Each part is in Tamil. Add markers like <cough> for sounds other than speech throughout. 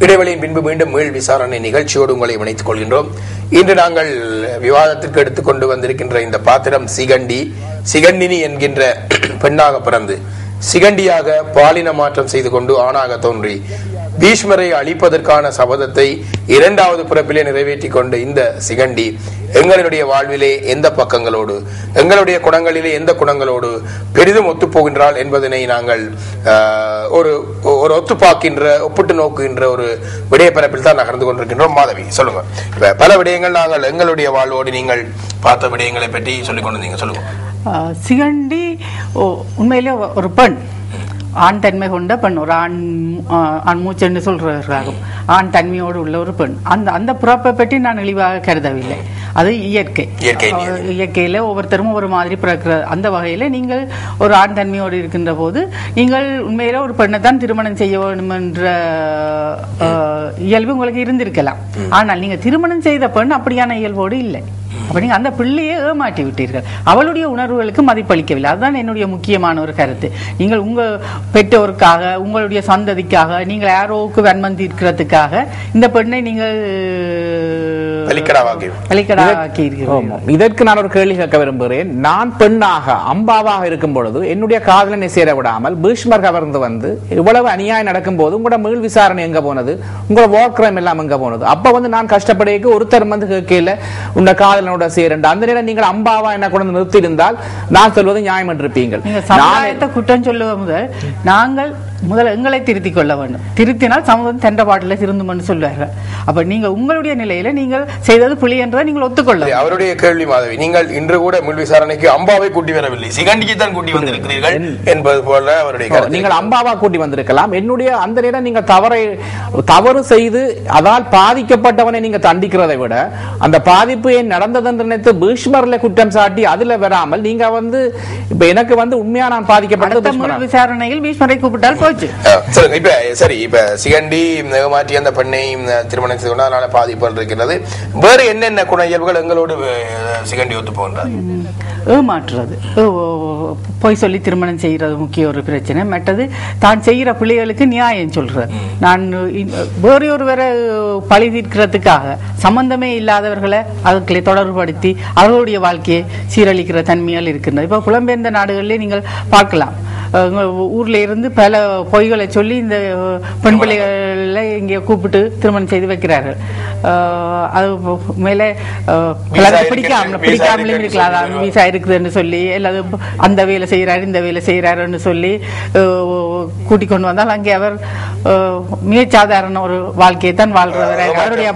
இடைவெளியின் பின்பு மீண்டும் மீள் விசாரணை நிகழ்ச்சியோடு உங்களை இணைத்துக் கொள்கின்றோம். இன்று நாங்கள் விவாதத்திற்கு எடுத்துக்கொண்டு வந்திருக்கின்ற இந்த பாத்திரம் சிகண்டி சிகண்டினி என்கின்ற <clears throat> பெண்ணாக பிறந்து சிகண்டியாக பாலின மாற்றம் செய்து கொண்டு ஆணாக தோன்றி பீஷ்மரை அழிப்பதற்கான சபதத்தை இரண்டாவது பிறப்பிலே நிறைவேற்றிக் கொண்ட இந்த சிகண்டி எங்களுடைய வாழ்விலே எந்த பக்கங்களோடு எங்களுடைய குணங்களிலே எந்த குணங்களோடு பெரிதும் ஒத்துப்போகின்றாள் என்பதனை நாங்கள் ஆஹ், ஒரு ஒரு ஒத்துப்பாக்கின்ற ஒப்பிட்டு நோக்குகின்ற ஒரு விடயப்பரப்பில் தான் நகர்ந்து கொண்டிருக்கின்றோம். மாதவி சொல்லுங்க. இப்ப பல விடயங்கள் நாங்கள் எங்களுடைய வாழ்வோடு நீங்கள் பார்த்த விடயங்களை பற்றி சொல்லிக் கொண்டிருந்தீங்க. சொல்லுங்க. சிகண்டி உண்மையிலே ஒரு பெண். ஆண் தன்மை கொண்ட பெண் ஒரு ஆண் ஆண் மூச்சென்று சொல்றாகும் ஆண் தன்மையோடு உள்ள ஒரு பெண். அந்த அந்த பிறப்பை பற்றி நான் இழிவாக கருதவில்லை. அது இயற்கை. இயற்கையில ஒவ்வொருத்தரும் ஒரு மாதிரி பிறக்கிற அந்த வகையில நீங்கள் ஒரு ஆண் தன்மையோடு இருக்கின்ற போது நீங்கள் உண்மையில ஒரு பெண்ணை தான் திருமணம் செய்ய வேண்டும் என்ற இயல்பு உங்களுக்கு இருந்திருக்கலாம். ஆனால் நீங்க திருமணம் செய்த பெண் அப்படியான இயல்போடு இல்லை. அப்ப நீங்க அந்த பிள்ளையை ஏமாற்றி விட்டீர்கள். அவளுடைய உணர்வுகளுக்கு மதிப்பளிக்கவில்லை. அதுதான் என்னுடைய முக்கியமான ஒரு கருத்து. நீங்கள் உங்க பெற்றோருக்காக உங்களுடைய சந்ததிக்காக நீங்கள் யாரோவுக்கு வன்மம் தீர்க்கிறதுக்காக இந்த பெண்ணை நீங்கள். இதற்கு நான் ஒரு கேள்வி கேட்க விரும்புகிறேன். நான் பெண்ணாக அம்பாவாக இருக்கும் பொழுது என்னுடைய காதலனை சேர விடாமல் பீஷ்மர் கவர்ந்து வந்து இவ்வளவு அநியாயம் நடக்கும் போது உங்களோட மீள் விசாரணை எங்க போனது? உங்களோட வார் கிரைம் எல்லாம் எங்க போனது? அப்ப வந்து நான் கஷ்டப்படைக்கு ஒருத்தர் வந்து கேட்கல உன்னை காதலனோட சேரண்டு. அந்த நேரம் நீங்கள் அம்பாவா என்ன கொண்டு நிறுத்தி இருந்தால் நான் சொல்வது நியாயம் என்றிருப்பீங்கள் குற்றம் சொல்லுவ முதல் நாங்கள் முதல்ல எங்களை திருத்திக் கொள்ள வேண்டும். திருத்தினால் சமூகம் தென்ற பாட்டில திருந்தும்னு சொல்வார்கள். அப்ப நீங்க உங்களுடைய நிலையில நீங்கள் செய்தது புலி என்றதை நீங்கள் ஒத்துக்கொள்ள. அவருடைய கேள்வி மாதவி நீங்கள் இன்று கூட மீள் விசாரணைக்கு அம்பாவை கூட்டி வரவில்லை. சிகண்டிக்கு தான் கூட்டி வந்திருக்கிறீர்கள் என்பது போல அவருடைய. நீங்கள் அம்பாவா கூட்டி வந்திருக்கலாம். என்னுடைய அந்த நேரம் நீங்கள் தவறை தவறு செய்து அதால் பாதிக்கப்பட்டவனை நீங்க தண்டிக்கிறதை விட அந்த பாதிப்பு ஏன் நடந்தது என்று நினைத்து பீஷ்மர்ல குற்றம் சாட்டி அதுல வராமல் நீங்க வந்து இப்ப எனக்கு வந்து உண்மையா நான் பாதிக்கப்பட்டது விசாரணையில் பீஷ்மரை கூப்பிட்டால் போச்சு சொல்லுங்க இப்ப சரி இப்ப சிகண்டி ஏமாற்றி அந்த பெண்ணை திருமணம் செய்து கொண்டு அதனால பாதிப்பு இருக்கிறது வேறு என்னென்ன குண இயல்புகள் எங்களோடு சிகண்டி ஒத்து போகின்றார் ஏமாற்றுறது பொய் சொல்லி திருமணம் செய்யறது முக்கிய ஒரு பிரச்சனை மற்றது தான் செய்யற பிள்ளைகளுக்கு நியாயம் சொல்றது நான் வேறு ஒருவரை பழி தீர்க்கிறதுக்காக சம்பந்தமே இல்லாதவர்களை அதுக்களை தொடர்புபடுத்தி அவர்களுடைய வாழ்க்கையை சீரழிக்கிற தன்மையால் இருக்கின்றது இப்போ புலம்பெயர்ந்த நாடுகளிலே நீங்கள் பார்க்கலாம் ஊர்ல இருந்து பல பொய்களை சொல்லி இந்த பெண் பிள்ளைகளை இங்கே கூப்பிட்டு திருமணம் செய்து வைக்கிறார்கள். அது மேலே பிடிக்காம பிடிக்காமலும் இருக்கலாம். அதான் வீசா இருக்குதுன்னு சொல்லி அல்லது அந்த வேலை செய்யறாரு இந்த வேலை செய்யறாருன்னு சொல்லி கூட்டிக் கொண்டு வந்தால் அங்கே அவர் மிகச் சாதாரண ஒரு வாழ்க்கையை தான் வாழ்றவர் அவருடைய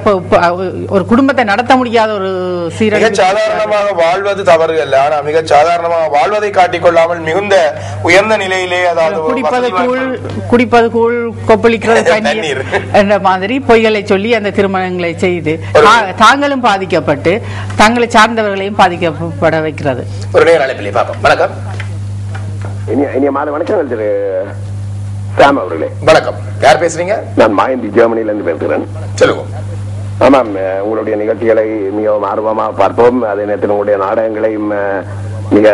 ஒரு குடும்பத்தை நடத்த முடியாத ஒரு மிக சீரழிவு சாதாரணமாக வாழ்வது தவறு அல்ல. ஆனா மிக சாதாரணமாக வாழ்வதை காட்டிக்கொள்ளாமல் மிகுந்த உயர்ந்த நிலையிலே அதாவது கொப்பளிக்கிறது <laughs> தண்ணீர். தண்ணீர். என்ற மாதிரி பொய்களை சொல்லி அந்த திருமணங்களை செய்து தாங்களும் பாதிக்கப்பட்டு தங்களை சார்ந்தவர்களையும் பாதிக்கப்பட வைக்கிறது. ஒரு நேர அழைப்பிலே பார்ப்போம். வணக்கம். இனிய இனிய மாலை வணக்கம் திரு சாம் அவர்களே. வணக்கம். யார் பேசுறீங்க? நான் மாயந்தி ஜெர்மனில இருந்து பேசுகிறேன். சொல்லுங்க. ஆமாம் உங்களுடைய நிகழ்ச்சிகளை மிகவும் ஆர்வமாக பார்ப்போம். அதே நேரத்தில் உங்களுடைய நாடகங்களையும் மிக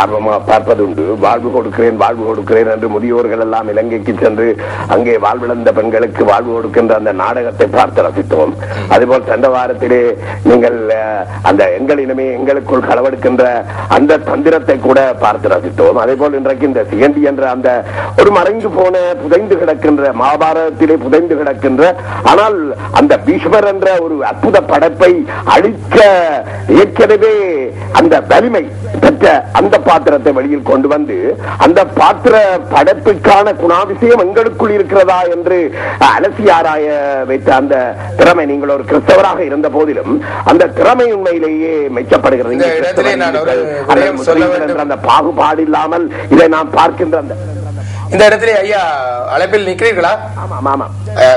ஆர்வமாக பார்ப்பது உண்டு வாழ்வு கொடுக்கிறேன் வாழ்வு கொடுக்கிறேன் என்று முதியோர்கள் எல்லாம் இலங்கைக்கு சென்று அங்கே வாழ்விழந்த பெண்களுக்கு வாழ்வு கொடுக்கின்ற அந்த நாடகத்தை பார்த்து ரசித்தோம். அதுபோல் சென்ற வாரத்திலே நீங்கள் அந்த எங்களிடமே எங்களுக்குள் களவெடுக்கின்ற அந்த தந்திரத்தை கூட பார்த்து ரசித்தோம். அதே போல் இன்றைக்கு இந்த சிகண்டி என்ற அந்த ஒரு மறைந்து போன புதைந்து கிடக்கின்ற மகாபாரதத்திலே புதைந்து கிடக்கின்ற ஆனால் அந்த பீஷ்மர் என்ற ஒரு அற்புத படைப்பை அழிக்க ஏற்கனவே அந்த வலிமை பெற்ற அந்த பாத்திரத்தை வெளியில் கொண்டு வந்து அந்த பாத்திர படைப்புக்கான குணாதிசயம் எங்களுக்குள் இருக்கிறதா என்று அலசி ஆராய வைத்த அந்த திறமை நீங்கள் ஒரு கிறிஸ்தவராக இருந்த போதிலும் அந்த திறமை உண்மையிலேயே மெச்சப்படுகிறது. அந்த பாகுபாடு இல்லாமல் இதை நாம் பார்க்கின்ற அந்த இந்த இடத்திலே ஐயா அழைப்பில் நிற்கிறீர்களா?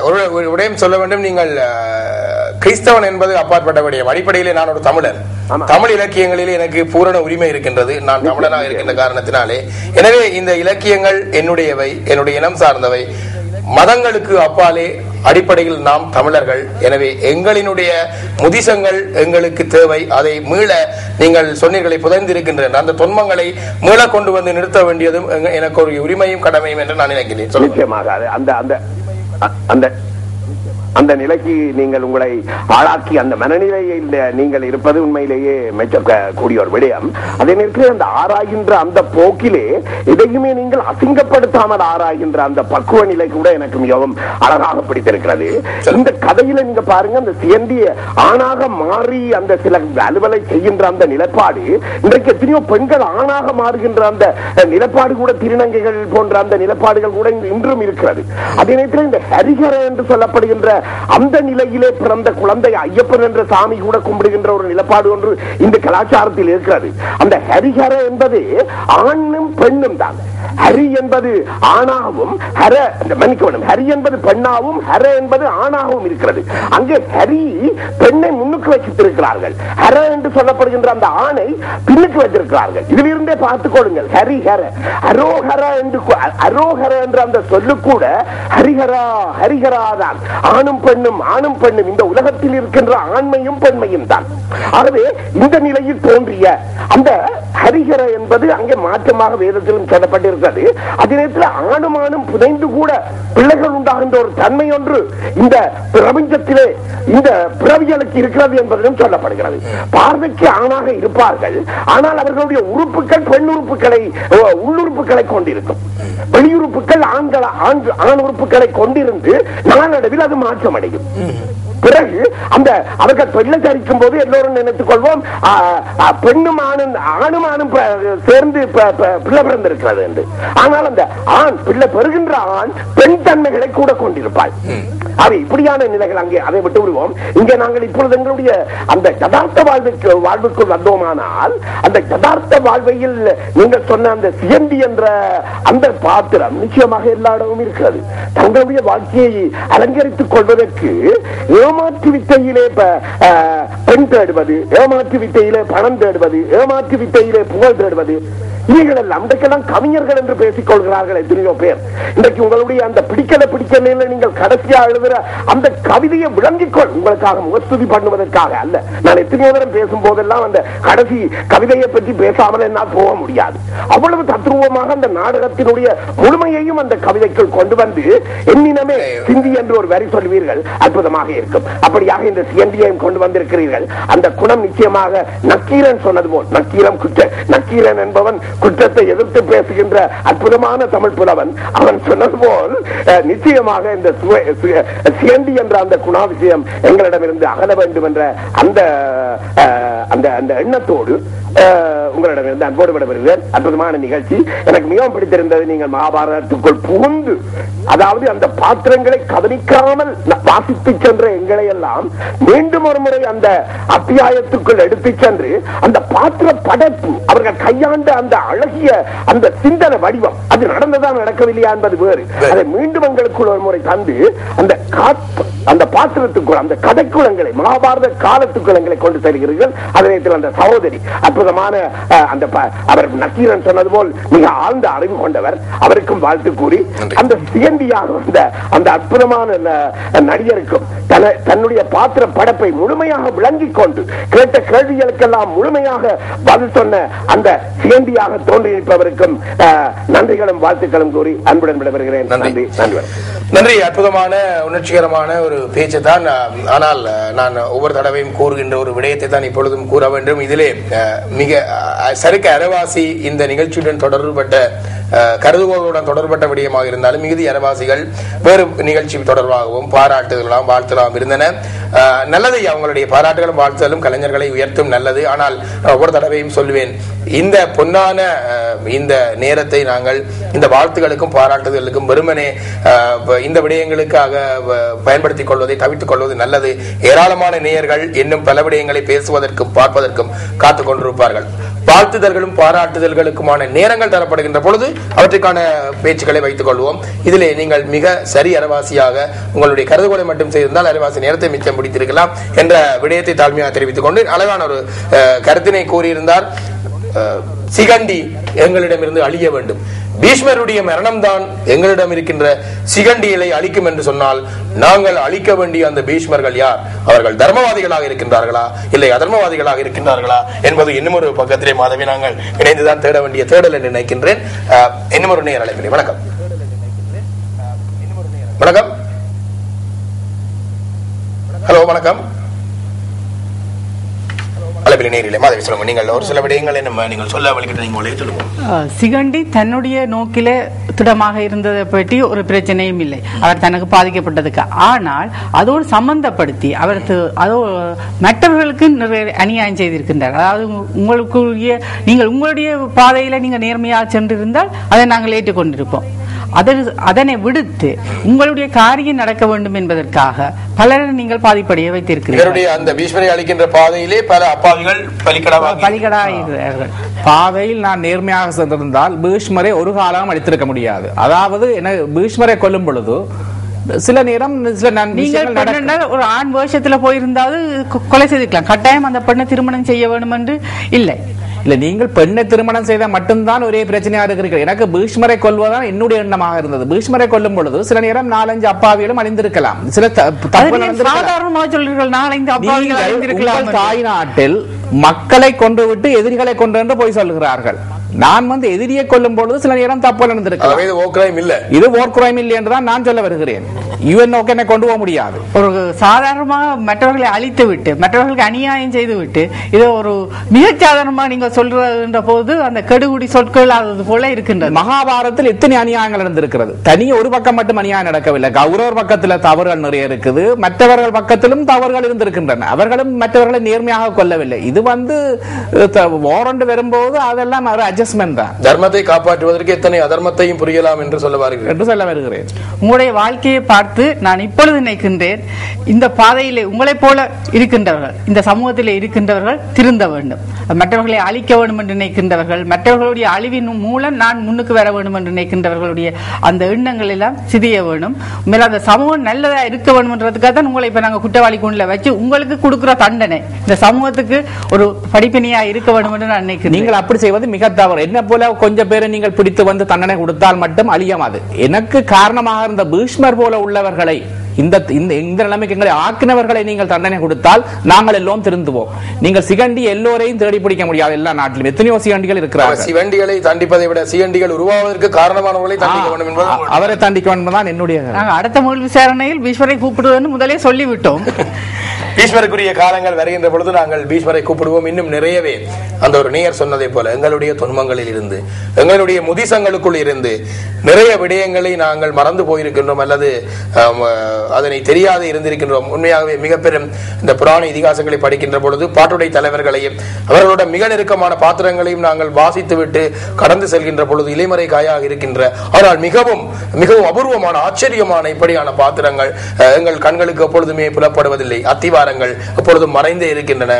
ஒரு விடயம் சொல்ல வேண்டும். நீங்கள் கிறிஸ்தவன் என்பது அப்பாற்பட்ட விடயம் அடிப்படையிலே நான் ஒரு தமிழர். தமிழ் இலக்கியங்களிலே எனக்கு பூரண உரிமை இருக்கின்றது. நான் தமிழனாக <laughs> இருக்கின்ற காரணத்தினாலே. எனவே இந்த இலக்கியங்கள் என்னுடையவை என்னுடைய இனம் சார்ந்தவை. மதங்களுக்கு அப்பாலே அடிப்படையில் நாம் தமிழர்கள். எனவே எங்களினுடைய முதிசங்கள் எங்களுக்கு தேவை. அதை மீள நீங்கள் சொன்னீர்களை புதைந்திருக்கின்றன. அந்த தொன்மங்களை மீள கொண்டு வந்து நிறுத்த வேண்டியதும் எனக்கு ஒரு உரிமையும் கடமையும் என்று நான் நினைக்கிறேன். நிச்சயமாக. அந்த அந்த அந்த அந்த நிலைக்கு நீங்கள் உங்களை ஆளாக்கி அந்த மனநிலையில் நீங்கள் இருப்பது உண்மையிலேயே மெச்ச கூடிய ஒரு விடயம். அதே நேரத்தில் அந்த ஆராய்கின்ற அந்த போக்கிலே எதையுமே நீங்கள் அசிங்கப்படுத்தாமல் ஆராய்கின்ற அந்த பக்குவ நிலை கூட எனக்கு மிகவும் அழகாக பிடித்திருக்கிறது. இந்த கதையில நீங்க பாருங்க அந்த சியந்திய ஆணாக மாறி அந்த சில அலுவலை செய்கின்ற அந்த நிலப்பாடு இன்றைக்கு எத்தனையோ பெண்கள் ஆணாக மாறுகின்ற அந்த நிலப்பாடு கூட திருநங்கைகள் போன்ற அந்த நிலப்பாடுகள் கூட இன்றும் இருக்கிறது. அதே நேரத்தில் இந்த ஹரிகர என்று சொல்லப்படுகின்ற அந்த நிலையிலே பிறந்த குழந்தை ஐயப்பன் என்ற சாமி கூட கும்பிடுகின்ற ஒரு நிலப்பாடு ஒன்று இந்த கலாச்சாரத்தில் இருக்கிறது. அந்த ஹரிஹர என்பது ஆணும் பெண்ணும் தான். ஹரி என்பது ஆணாகவும் ஹர மன்னிக்க வேண்டும் ஹரி என்பது பெண்ணாகவும் ஹர என்பது ஆணாகவும் இருக்கிறது. அங்கே ஹரி பெண்ணை முன்னுக்கு வச்சிருக்கிறார்கள். ஹர என்று சொல்லப்படுகின்ற அந்த ஆணை பின்னுக்கு வைத்திருக்கிறார்கள் இதிலிருந்தே பார்த்துக் கொள்ளுங்கள். ஹரி ஹர அரோஹர என்று அரோஹர என்ற அந்த சொல்லு கூட ஹரிஹரா ஹரிஹரா தான். ஆணும் பெண்ணும் ஆணும் பெண்ணும் இந்த உலகத்தில் இருக்கின்ற ஆண்மையும் பெண்மையும் தான். ஆகவே இந்த நிலையில் தோன்றிய அந்த ஹரிஹர என்பது அங்கே மாற்றமாக வேதத்திலும் சொல்லப்பட்டிருக்கிறது. அதே நேரத்தில் ஆணும் ஆணும் புதைந்து கூட பிள்ளைகள் உண்டாகின்ற ஒரு தன்மை ஒன்று இந்த பிரபஞ்சத்திலே இந்த பிறவிகளுக்கு இருக்கிறது என்பதிலும் சொல்லப்படுகிறது. பார்வைக்கு ஆணாக இருப்பார்கள் ஆனால் அவர்களுடைய உறுப்புகள் பெண் உறுப்புகளை உள்ளுறுப்புகளை கொண்டிருக்கும். உறுப்புகள் ஆண்கள ஆண் உறுப்புகளை கொண்டிருந்து நாளடைவில் அது மாற்றமடையும். பிறகு அந்த அவர்கள் பெண்ணை தரிக்கும் போது எல்லோரும் நினைத்துக் கொள்வோம் பெண்ணும் ஆணும் ஆணும் ஆணும் சேர்ந்து பிள்ளை பிறந்திருக்கிறது என்று. ஆனால் அந்த ஆண் பிள்ளை பெறுகின்ற ஆண் பெண் தன்மைகளை கூட கொண்டிருப்பாள். அவை இப்படியான நிலைகள் அங்கே அதை விட்டு விடுவோம். இங்கே நாங்கள் இப்பொழுது எங்களுடைய அந்த யதார்த்த வாழ்வுக்கு வாழ்வுக்குள் வந்தோமானால் அந்த யதார்த்த வாழ்வையில் நீங்கள் சொன்ன அந்த சியந்தி என்ற அந்த பாத்திரம் நிச்சயமாக எல்லா இடமும் இருக்கிறது. தங்களுடைய வாழ்க்கையை அலங்கரித்துக் கொள்வதற்கு ஏமாற்று வித்தையிலே பெண் தேடுவது ஏமாற்று வித்தையிலே பணம் தேடுவது ஏமாற்று வித்தையிலே புகழ் தேடுவது. இவைகள் எல்லாம் இன்றைக்கெல்லாம் கவிஞர்கள் என்று பேசிக் கொள்கிறார்கள் எத்தனையோ பேர். இன்றைக்கு உங்களுடைய அந்த பிடிக்கல பிடிக்கல நீங்கள் கடைசியா எழுதுற அந்த கவிதையை விளங்கிக் கொள் உங்களுக்காக முகஸ்துதி பண்ணுவதற்காக அல்ல. நான் எத்தனையோ தரம் பேசும் போதெல்லாம் அந்த கடைசி கவிதையை பற்றி பேசாமல் என்னால் போக முடியாது. அவ்வளவு தத்ரூபமாக அந்த நாடகத்தினுடைய முழுமையையும் அந்த கவிதைக்குள் கொண்டு வந்து எண்ணினமே சிந்தி என்று ஒரு வரி சொல்வீர்கள் அற்புதமாக இருக்கும். அப்படியாக இந்த சியந்தியையும் கொண்டு வந்திருக்கிறீர்கள். அந்த குணம் நிச்சயமாக நக்கீரன் சொன்னது போல் நக்கீரம் குற்ற நக்கீரன் என்பவன் குற்றத்தை எதிர்த்து பேசுகின்ற அற்புதமான தமிழ் புலவன். அவன் சொன்னது போல் நிச்சயமாக இந்த சேந்தி என்ற அந்த குணாதிசயம் எங்களிடமிருந்து அகல வேண்டும் என்ற அந்த அந்த அந்த எண்ணத்தோடு உங்களிடமிருந்து அன்போடு விடப்படுகிறேன் அற்புதமான நிகழ்ச்சி. எனக்கு மிகவும் பிடித்திருந்தது நீங்கள் மகாபாரதத்துக்குள் புகுந்து அதாவது அந்த பாத்திரங்களை கவனிக்காமல் வாசித்து சென்ற எங்களை எல்லாம் மீண்டும் ஒரு முறை அந்த அத்தியாயத்துக்குள் எடுத்து சென்று அந்த பாத்திர படைப்பு அவர்கள் கையாண்ட அந்த அழகிய அந்த சிந்தன வடிவம் அது நடந்ததா நடக்கவில்லையா என்பது வேறு. அதை மீண்டும் எங்களுக்குள் ஒரு முறை தந்து அந்த அந்த பாத்திரத்துக்குள் அந்த கதைக்குளங்களை மகாபாரத காலத்துக்குளங்களை கொண்டு செல்கிறீர்கள். அதே நேரத்தில் அந்த சகோதரி அற்புதமான அந்த அவர் நக்கீரன் சொன்னது போல் மிக ஆழ்ந்த அறிவு கொண்டவர் அவருக்கும் வாழ்த்து கூறி. அந்த சியந்தியாக வந்த அந்த அற்புதமான நடிகருக்கும் தன- தன்னுடைய பாத்திர படப்பை முழுமையாக விளங்கிக் கொண்டு கேட்ட கேள்விகளுக்கெல்லாம் முழுமையாக பதில் சொன்ன அந்த சியந்தியாக தோன்றியிருப்பவருக்கும் நன்றிகளும் வாழ்த்துக்களும் கூறி அன்புடன் விடைபெறுகிறேன் நன்றி. நன்றி நன்றி. அற்புதமான உணர்ச்சிகரமான ஒரு பேச்சு தான் ஆனால் நான் ஒவ்வொரு தடவையும் கூறுகின்ற ஒரு விடயத்தை தான் இப்பொழுதும் கூற வேண்டும். இதிலே மிக சருக்க சறுக்க அரவாசி இந்த நிகழ்ச்சியுடன் தொடர்புபட்ட கருதுகோளுடன் தொடர்பட்ட விடயமாக இருந்தாலும் மிகுதி அரவாசிகள் வேறு நிகழ்ச்சி தொடர்பாகவும் பாராட்டுதலாம் வாழ்த்தலாம் இருந்தன. நல்லது அவங்களுடைய பாராட்டுகளும் வாழ்த்துதலும் கலைஞர்களை உயர்த்தும் நல்லது. ஆனால் ஒவ்வொரு தடவையும் சொல்லுவேன் இந்த பொன்னான இந்த நேரத்தை நாங்கள் இந்த வாழ்த்துகளுக்கும் பாராட்டுதலுக்கும் வெறுமனே இந்த விடயங்களுக்காக பயன்படுத்திக் கொள்வதை தவித்துக் கொள்வது நல்லது. ஏராளமான நேயர்கள் இன்னும் பல விடயங்களை பேசுவதற்கும் பார்ப்பதற்கும் காத்துக் கொண்டிருப்பார்கள். வாழ்த்துதல்களும் பாராட்டுதல்களுக்குமான நேரங்கள் தரப்படுகின்ற பொழுது அவற்றுக்கான பேச்சுக்களை வைத்துக் கொள்வோம். இதிலே நீங்கள் மிக சரி அரவாசியாக உங்களுடைய கருதுகோளை மட்டும் செய்திருந்தால் அரவாசி நேரத்தை மிச்சம் பிடித்திருக்கலாம் என்ற விடயத்தை தாழ்மையாக தெரிவித்துக் கொண்டு அழகான ஒரு அஹ், கருத்தினை கூறியிருந்தார். அஹ், சிகண்டி எங்களிடமிருந்து அழிய வேண்டும். பீஷ்மருடைய மரணம்தான் எங்களிடம் இருக்கின்ற சிகண்டிகளை அழிக்கும் என்று சொன்னால் நாங்கள் அழிக்க வேண்டிய அந்த பீஷ்மர்கள் யார்? அவர்கள் தர்மவாதிகளாக இருக்கின்றார்களா? இல்லை அதர்மவாதிகளாக இருக்கின்றார்களா? என்பது இன்னும் ஒரு பக்கத்திலே மாதவி நாங்கள் இணைந்துதான் தேட வேண்டிய தேடல் என்று நினைக்கின்றேன். அஹ், இன்னும் ஒரு நேர் அழைப்பினை. வணக்கம். வணக்கம். வணக்கம். அளவில் நேரிலே. மாதவி சொல்லுங்க நீங்கள் ஒரு சில விடயங்களை நம்ம நீங்கள் சொல்ல வழிகிட்ட நீங்கள் சொல்லுங்க சிகண்டி தன்னுடைய நோக்கிலே திடமாக இருந்ததை பற்றி ஒரு பிரச்சனையும் இல்லை. அவர் தனக்கு பாதிக்கப்பட்டதுக்கு. ஆனால் அதோடு சம்பந்தப்படுத்தி அவர் அதோ மற்றவர்களுக்கு நிறைய அநியாயம் செய்திருக்கின்றார். அதாவது உங்களுக்குரிய நீங்கள் உங்களுடைய பாதையில நீங்கள் நேர்மையாக சென்றிருந்தால் அதை நாங்கள் ஏற்றுக்கொண்டிருப்போம். அதனை விடுத்து உங்களுடைய காரியம் நடக்க வேண்டும் என்பதற்காக பலரை நீங்கள் பாதிப்படைய வைத்திருக்கிறீர்கள். இவருடைய அந்த பீஷ்மரை அளிக்கின்ற பாதையிலே பல அப்பாவிகள் பலிக்கடவாக பலிகடாகிறார்கள் பாதையில் நான் நேர்மையாக சென்றிருந்தால் பீஷ்மரை ஒரு காலம் அடித்திருக்க முடியாது. அதாவது என்ன பீஷ்மரை கொல்லும் பொழுது சில நேரம் சில நன்- நீங்கள் ஒரு ஆண் வேஷத்துல போயிருந்தாவது கொலை செய்திருக்கலாம் கட்டாயம் அந்த பெண்ணை திருமணம் செய்ய வேண்டும் என்று இல்லை. இல்ல நீங்கள் பெண்ணை திருமணம் செய்த மட்டும்தான் ஒரே பிரச்சனையா இருக்கிறீர்கள். எனக்கு பீஷ்மரை கொல்வதுதான் என்னுடைய எண்ணமாக இருந்தது. பீஷ்மரை கொல்லும் பொழுது சில நேரம் நாலஞ்சு அப்பாவிகளும் அழிந்திருக்கலாம் சில த- அது தப்புகள் நீங்கள் நடந்திருக்கலாம். சாதாரணமாக சொல்றீர்கள் நாளைந்து அப்பாவிகள் நீங்கள் அறிந்திருக்கலாம் உங்கள் என்று. தாய் நாட்டில் மக்களை கொன்றுவிட்டு எதிரிகளை கொன்று என்று போய் சொல்லுகிறார்கள் நான் வந்து எதிரியை கொல்லும் பொழுது சில நேரம் தப்பு நடந்திருக்கலாம். இது ஓக்ராயம் இல்ல. இது ஓர் குறைம் இல்லை என்றுதான் நான் சொல்ல வருகிறேன். யுஎன் நோக்கி என்னை கொண்டு போக முடியாது. ஒரு சாதாரணமாக மற்றவர்களை அழித்து விட்டு மற்றவர்களுக்கு அநியாயம் செய்து விட்டு இது ஒரு மிகச் சாதாரணமா நீங்க சொல்றதுன்ற போது அந்த கெடுகுடி சொற்கள் அது போல இருக்கின்றது. மகாபாரதத்தில் எத்தனை அநியாயங்கள் நடந்திருக்கிறது? தனி ஒரு பக்கம் மட்டும் அநியாயம் நடக்கவில்லை. கௌரவர் பக்கத்துல தவறுகள் நிறைய இருக்குது. மற்றவர்கள் பக்கத்திலும் தவறுகள் இருந்திருக்கின்றன. அவர்களும் மற்றவர்களை நேர்மையாக கொல்லவில்லை இது வந்து வாரண்ட் வரும்போது அதெல்லாம் ஒரு அட்ஜஸ்ட்மெண்ட் தான். தர்மத்தை காப்பாற்றுவதற்கு எத்தனை அதர்மத்தையும் புரியலாம் என்று சொல்ல வருகிறேன் என்று சொல்ல வருகிறேன். உங்களுடைய வாழ்க்கையை பார்த்து நான் இப்பொழுது நினைக்கின்றேன் இந்த பாதையிலே உங்களைப் போல இருக்கின்றவர்கள் இந்த சமூகத்திலே இருக்கின்றவர்கள் திருந்த வேண்டும். மற்றவர்களை அழிக்க வேண்டும் என்று நினைக்கின்றவர்கள் மற்றவர்களுடைய அழிவின் மூலம் நான் முன்னுக்கு வர வேண்டும் என்று நினைக்கின்றவர்களுடைய அந்த எண்ணங்கள் எல்லாம் சிதைய வேண்டும். மேலும் அந்த சமூகம் நல்லதா இருக்க வேண்டும்ன்றதுக்காக தான் உங்களை இப்ப நாங்க குற்றவாளி குண்டில வச்சு உங்களுக்கு கொடுக்கிற தண்டனை. இந்த சமூகத்துக்கு ஒரு படிப்பினையா இருக்க வேண்டும் என்று நான் நினைக்கிறேன் நீங்கள் அப்படி செய்வது மிக தவறு. என்ன போல கொஞ்சம் பேரை நீங்கள் பிடித்து வந்து தண்டனை கொடுத்தால் மட்டும் அழியாமது எனக்கு காரணமாக இருந்த பீஷ்மர் போல உள்ள உள்ளவர்களை இந்த இந்த இந்த நிலைமைக்கு எங்களை ஆக்கினவர்களை நீங்கள் தண்டனை கொடுத்தால் நாங்கள் எல்லோரும் திருந்துவோம். நீங்கள் சிகண்டி எல்லோரையும் தேடி பிடிக்க முடியாது எல்லா நாட்டிலும். எத்தனையோ சிகண்டிகள் இருக்கிறார்கள். சிவண்டிகளை தண்டிப்பதை விட சிகண்டிகள் உருவாவதற்கு காரணமானவர்களை தண்டிக்க வேண்டும் என்பது அவரை தண்டிக்க வேண்டும் தான் என்னுடைய அடுத்த முதல் விசாரணையில் பீஸ்வரை கூப்பிடுவதுன்னு முதலே சொல்லிவிட்டோம். <laughs> பீஷ்மருக்குரிய காலங்கள் வருகின்ற பொழுது நாங்கள் பீஷ்மரை கூப்பிடுவோம் இன்னும் நிறையவே. அந்த ஒரு நேயர் சொன்னதை போல எங்களுடைய துன்பங்களில் இருந்து எங்களுடைய முதிசங்களுக்குள் இருந்து நிறைய விடயங்களை நாங்கள் மறந்து போயிருக்கின்றோம் அல்லது அதனை தெரியாது இருந்திருக்கின்றோம். உண்மையாகவே மிக பெரும் இந்த புராண இதிகாசங்களை படிக்கின்ற பொழுது பாட்டுடை தலைவர்களையும் அவர்களோட மிக நெருக்கமான பாத்திரங்களையும் நாங்கள் வாசித்துவிட்டு கடந்து செல்கின்ற பொழுது இலைமறை காயாக இருக்கின்ற ஆனால் மிகவும் மிகவும் அபூர்வமான ஆச்சரியமான இப்படியான பாத்திரங்கள் எங்கள் கண்களுக்கு எப்பொழுதுமே புலப்படுவதில்லை. அத்திவாரங்கள் எப்பொழுதும் மறைந்தே இருக்கின்றன.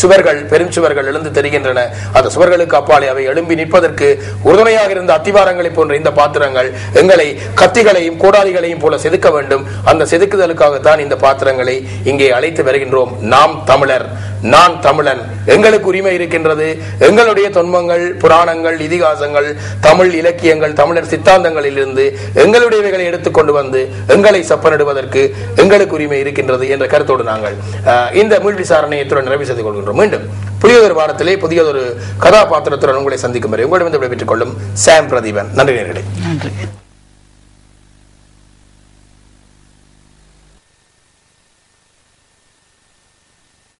சுவர்கள் பெரும் சுவர்கள் எழுந்து தெரிகின்றன. அந்த சுவர்களுக்கு அப்பாலே அவை எழும்பி நிற்பதற்கு உறுதுணையாக இருந்த அத்திவாரங்களை போன்ற இந்த பாத்திரங்கள் எங்களை கத்திகளையும் கோடாலிகளையும் போல செதுக்க வேண்டும். அந்த செதுக்குதலுக்காகத்தான் இந்த பாத்திரங்களை இங்கே அழைத்து வருகின்றோம். நாம் தமிழர் நான் தமிழன். எங்களுக்கு உரிமை இருக்கின்றது. எங்களுடைய தொன்மங்கள் புராணங்கள் இதிகாசங்கள் தமிழ் இலக்கியங்கள் தமிழர் சித்தாந்தங்களில் இருந்து எங்களுடையவைகளை எடுத்துக்கொண்டு வந்து எங்களை சப்பனிடுவதற்கு எங்களுக்கு உரிமை இருக்கின்றது என்ற கருத்தோடு நாங்கள் அஹ், இந்த மீள் விசாரணையத்துடன் நிறைவு செய்து கொள்கின்றோம். மீண்டும் புதியதொரு வாரத்திலே புதியதொரு கதாபாத்திரத்துடன் உங்களை சந்திக்கும் வரை உங்களிடம் விடைபெற்றுக் கொள்ளும் சாம் பிரதீபன். நன்றி நேர்களே. நன்றி.